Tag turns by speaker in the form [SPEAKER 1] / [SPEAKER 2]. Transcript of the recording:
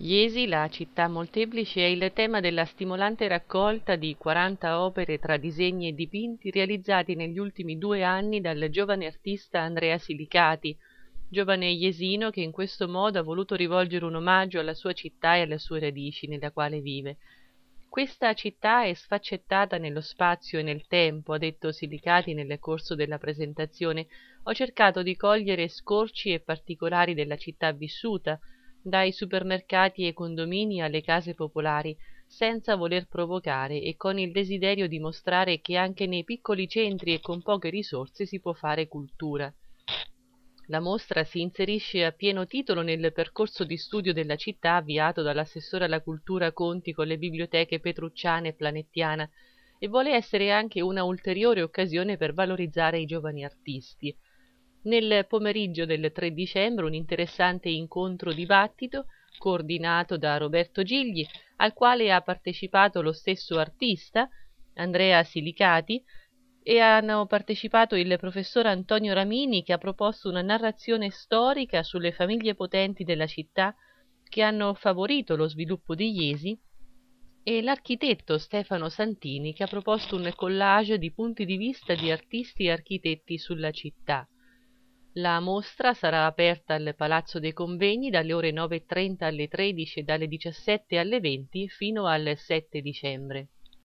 [SPEAKER 1] Iesi, la città molteplice, è il tema della stimolante raccolta di 40 opere tra disegni e dipinti realizzati negli ultimi due anni dal giovane artista Andrea Silicati, giovane iesino che in questo modo ha voluto rivolgere un omaggio alla sua città e alle sue radici nella quale vive. Questa città è sfaccettata nello spazio e nel tempo, ha detto Silicati nel corso della presentazione. Ho cercato di cogliere scorci e particolari della città vissuta, dai supermercati e condomini alle case popolari, senza voler provocare e con il desiderio di mostrare che anche nei piccoli centri e con poche risorse si può fare cultura. La mostra si inserisce a pieno titolo nel percorso di studio della città avviato dall'assessore alla cultura Conti con le biblioteche Petrucciana e Planettiana e vuole essere anche una ulteriore occasione per valorizzare i giovani artisti. Nel pomeriggio del 3 dicembre un interessante incontro dibattito coordinato da Roberto Gigli, al quale ha partecipato lo stesso artista, Andrea Silicati, e hanno partecipato il professor Antonio Ramini che ha proposto una narrazione storica sulle famiglie potenti della città che hanno favorito lo sviluppo di Iesi e l'architetto Stefano Santini che ha proposto un collage di punti di vista di artisti e architetti sulla città. La mostra sarà aperta al Palazzo dei Convegni dalle ore 9.30 alle 13 e dalle 17 alle 20 fino al 7 dicembre.